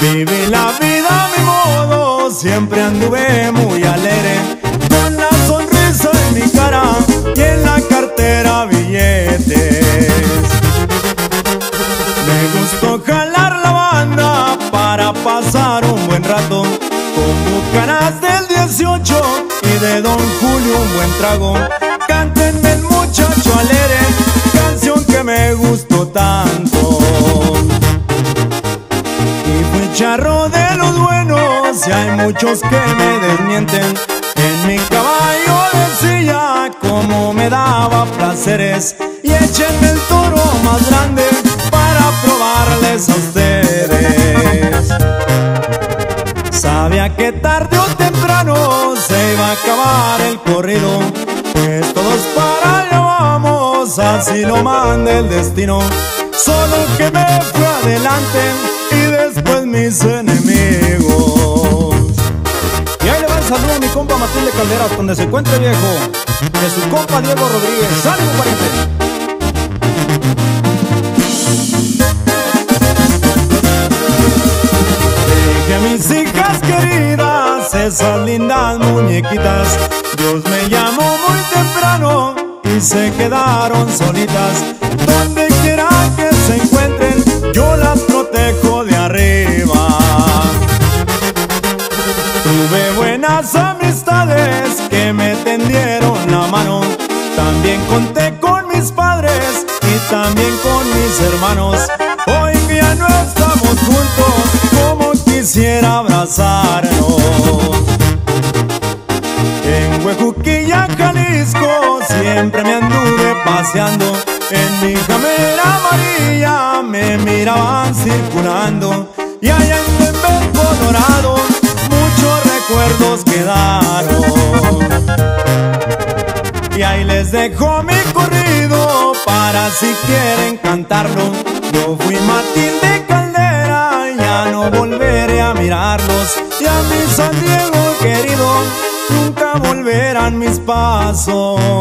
Viví la vida a mi modo, siempre anduve muy alegre. Con bucanas del 18 y de Don Julio un buen trago. Cántenme el muchacho alegre, canción que me gustó tanto. Y fui charro de los buenos y hay muchos que me desmienten. En mi caballo decía como me daba placeres y échenme el toro tarde o temprano se iba a acabar el corrido, pues todos para allá vamos, así lo manda el destino. Solo que me fue adelante y después mis enemigos. Y ahí le va el saludo a mi compa Matilde Calderas, donde se encuentre viejo. De su compa Diego Rodríguez. ¡Ánimo, pariente! Esas lindas muñequitas. Dios me llamó muy temprano y se quedaron solitas. Donde quiera que se encuentren, yo las protejo de arriba. Tuve buenas amistades que me tendieron la mano. También conté con mis padres y también con mis hermanos. Hoy ya no estamos juntos, como quisiera abrazarnos. En Huejuquilla, Jalisco, siempre me anduve paseando. En mi camera amarilla me miraban circulando. Y allá en Denver, Colorado, muchos recuerdos quedaron. Y ahí les dejo mi corrido para si quieren cantarlo. Yo fui Matilde Caldera, ya no volveré a mirarlos. Y a mi San Diego querido, nunca volverán mis pasos.